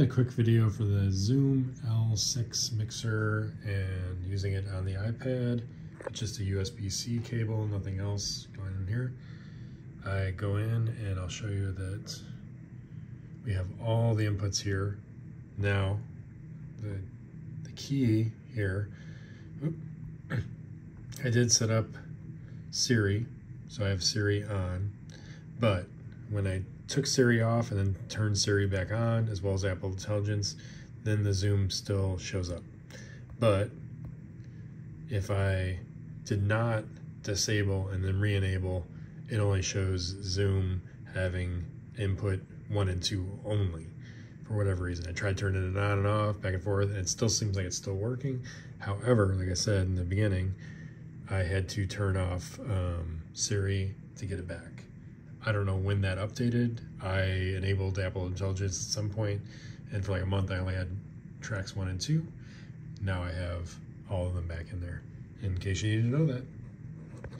a quick video for the Zoom L6 mixer and using it on the iPad. It's just a USB-C cable, nothing else going in here. I go in and I'll show you that we have all the inputs here. Now, the, the key here, I did set up Siri, so I have Siri on, but when I took Siri off and then turned Siri back on, as well as Apple Intelligence, then the Zoom still shows up. But if I did not disable and then re-enable, it only shows Zoom having input one and two only for whatever reason. I tried turning it on and off, back and forth, and it still seems like it's still working. However, like I said in the beginning, I had to turn off um, Siri to get it back. I don't know when that updated. I enabled Apple Intelligence at some point, and for like a month I only had tracks one and two. Now I have all of them back in there, in case you need to know that.